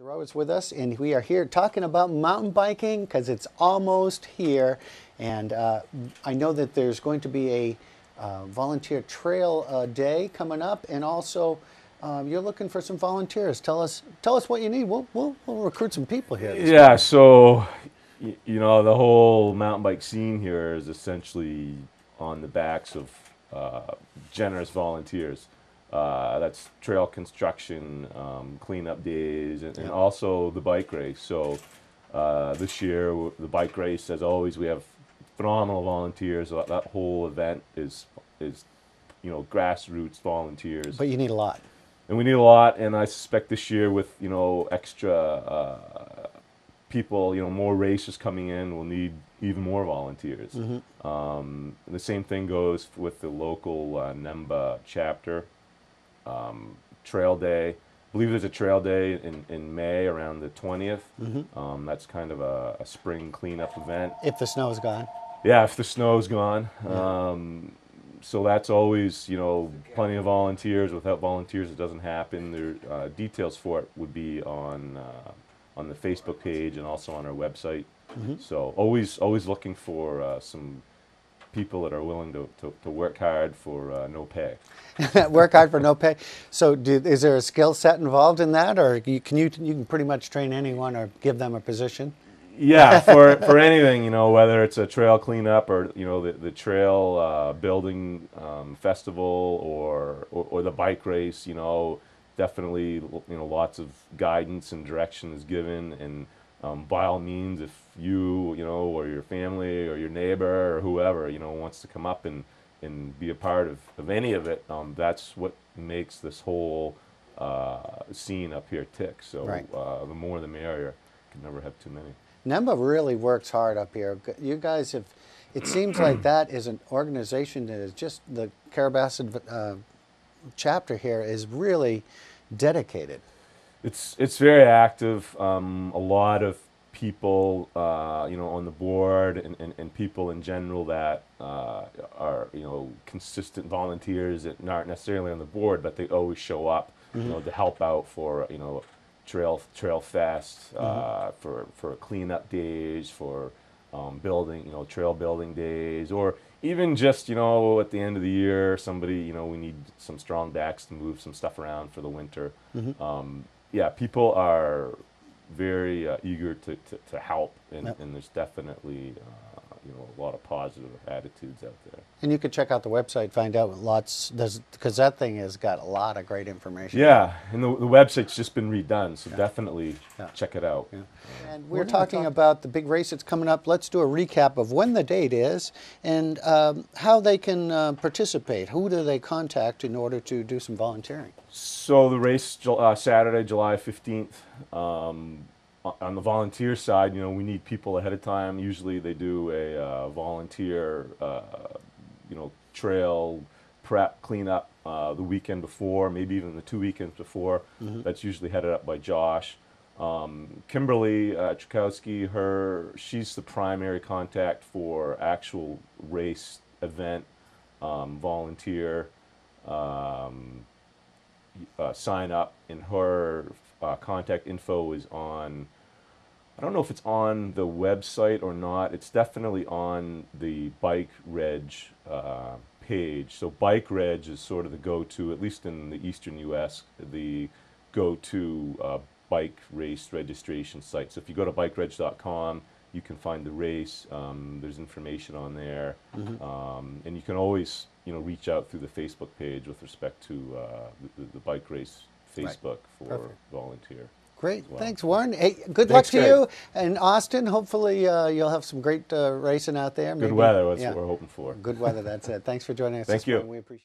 Giroux is with us, and we are here talking about mountain biking because it's almost here. And uh, I know that there's going to be a uh, volunteer trail uh, day coming up, and also um, you're looking for some volunteers. Tell us, tell us what you need. We'll, we'll, we'll recruit some people here. Yeah, so you know the whole mountain bike scene here is essentially on the backs of uh, generous volunteers. Uh, that's trail construction, um, cleanup days, and, and also the bike race. So uh, this year, the bike race, as always, we have phenomenal volunteers. That, whole event is is you know grassroots volunteers But you need a lot. and we need a lot. And I suspect this year, with you know extra uh, people, you know more races coming in, we'll need even more volunteers. Um, the same thing goes with the local uh, NEMBA chapter um, trail day. I believe there's a trail day in, in May around the 20th. Um, that's kind of a, a spring cleanup event. If the snow's gone. Yeah, if the snow's gone. Um, so that's always, you know, plenty of volunteers. Without volunteers, it doesn't happen. There, uh, details for it would be on uh, on the Facebook page and also on our website. So always, always looking for uh, some people that are willing to, to, to work hard for uh, no pay. Work hard for no pay. So, do, is there a skill set involved in that, or you, can you you can pretty much train anyone or give them a position? Yeah, for, for anything, you know, whether it's a trail cleanup or, you know, the, the trail uh, building um, festival or, or, or the bike race, you know, definitely, you know, lots of guidance and direction is given. And um, by all means, if you, you know, or your family or your neighbor or whoever, you know, wants to come up and, and be a part of, of any of it, um, that's what makes this whole uh, scene up here tick. So Right. uh, the more the merrier. Can never have too many. NEMBA really works hard up here. You guys have, it seems like that is an organization that is just, the Carrabassett uh, chapter here is really dedicated. It's it's very active. Um, a lot of people, uh, you know, on the board and, and, and people in general that uh, are you know consistent volunteers that aren't necessarily on the board, but they always show up, you know, to help out for you know trail trail fest, uh, for for cleanup days, for um, building you know trail building days, or even just you know at the end of the year, somebody you know we need some strong backs to move some stuff around for the winter. Um, yeah, people are very uh, eager to, to, to help, and, and there's definitely uh, you know a lot of positive attitudes out there. And you can check out the website, find out lots, because that thing has got a lot of great information. Yeah, and the, the website's just been redone, so definitely Yeah. check it out. And we're talking about the big race that's coming up. Let's do a recap of when the date is and um, how they can uh, participate. Who do they contact in order to do some volunteering? So the race uh, Saturday, July fifteenth. Um, o- on the volunteer side, you know, we need people ahead of time. Usually, they do a uh, volunteer, uh, you know, trail prep cleanup uh, the weekend before, maybe even the two weekends before. That's usually headed up by Josh. Um, Kimberly uh, her she's the primary contact for actual race event um, volunteer. Um, uh, sign up, and her uh, contact info is on. I don't know if it's on the website or not. It's definitely on the Bike Reg uh, page. So Bike Reg is sort of the go-to, at least in the eastern U.S., the go-to uh, bike race registration site. So if you go to bikereg.com, you can find the race. Um, there's information on there, um, and you can always, you know, reach out through the Facebook page with respect to uh, the, the, the bike race Facebook for Perfect. volunteer. Great. well. Thanks, Warren. Hey, good luck to Greg. you and Austin. Hopefully, uh, you'll have some great uh, racing out there. Good Maybe- weather. That's yeah. what we're hoping for. Good weather. That's it. Thanks for joining us. Thank this you. morning. We appreciate.